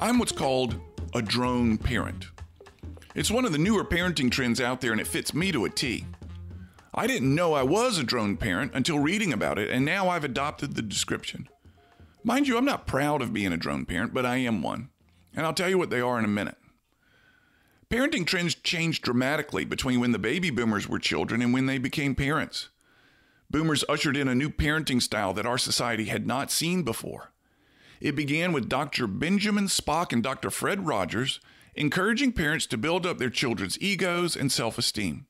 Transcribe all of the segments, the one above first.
I'm what's called a drone parent. It's one of the newer parenting trends out there and it fits me to a T. I didn't know I was a drone parent until reading about it, and now I've adopted the description. Mind you, I'm not proud of being a drone parent, but I am one. And I'll tell you what they are in a minute. Parenting trends changed dramatically between when the baby boomers were children and when they became parents. Boomers ushered in a new parenting style that our society had not seen before. It began with Dr. Benjamin Spock and Dr. Fred Rogers encouraging parents to build up their children's egos and self esteem.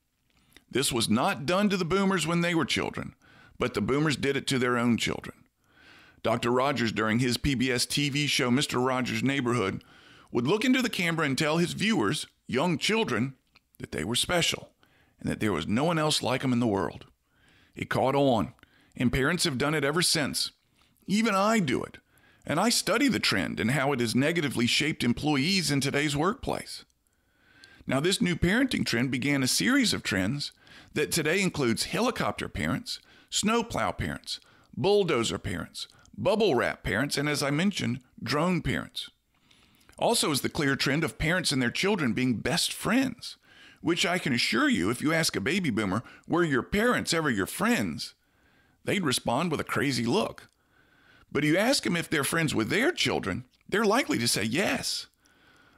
This was not done to the boomers when they were children, but the boomers did it to their own children. Dr. Rogers, during his PBS TV show Mr. Rogers' Neighborhood, would look into the camera and tell his viewers, young children, that they were special and that there was no one else like them in the world. It caught on, and parents have done it ever since. Even I do it, and I study the trend and how it has negatively shaped employees in today's workplace. Now, this new parenting trend began a series of trends that today includes helicopter parents, snowplow parents, bulldozer parents, bubble wrap parents, and as I mentioned, drone parents. Also, is the clear trend of parents and their children being best friends, which I can assure you, if you ask a baby boomer, were your parents ever your friends? They'd respond with a crazy look. But you ask them if they're friends with their children, they're likely to say yes.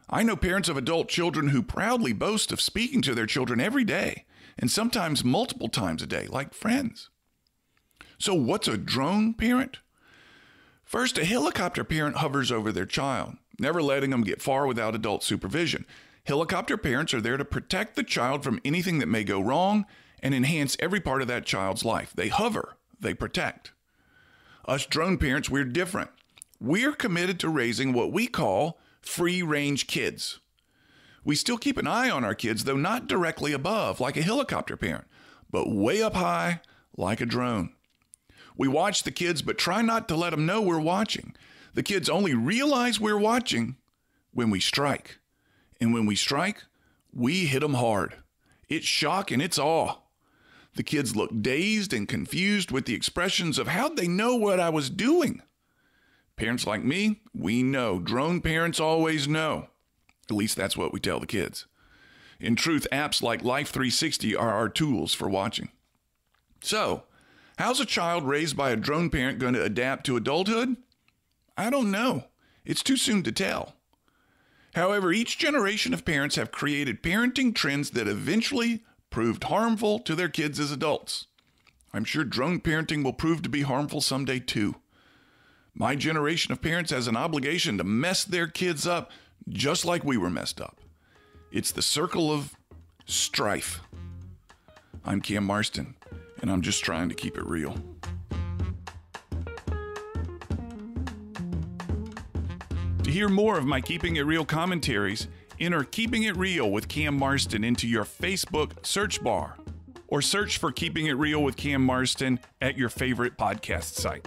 I know parents of adult children who proudly boast of speaking to their children every day, and sometimes multiple times a day, like friends. So, what's a drone parent? First, a helicopter parent hovers over their child, never letting them get far without adult supervision. Helicopter parents are there to protect the child from anything that may go wrong and enhance every part of that child's life. They hover, they protect. Us drone parents, we're different. We're committed to raising what we call free range kids. We still keep an eye on our kids, though not directly above like a helicopter parent, but way up high like a drone. We watch the kids, but try not to let them know we're watching. The kids only realize we're watching when we strike. And when we strike, we hit them hard. It's shock and it's awe. The kids look dazed and confused with the expressions of how'd they know what I was doing? Parents like me, we know. Drone parents always know. At least that's what we tell the kids. In truth, apps like Life 360 are our tools for watching. So, How's a child raised by a drone parent going to adapt to adulthood? I don't know. It's too soon to tell. However, each generation of parents have created parenting trends that eventually proved harmful to their kids as adults. I'm sure drone parenting will prove to be harmful someday too. My generation of parents has an obligation to mess their kids up just like we were messed up. It's the circle of strife. I'm Cam Marston and I'm just trying to keep it real. To hear more of my Keeping It Real commentaries, enter Keeping It Real with Cam Marston into your Facebook search bar or search for Keeping It Real with Cam Marston at your favorite podcast site.